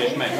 és megy.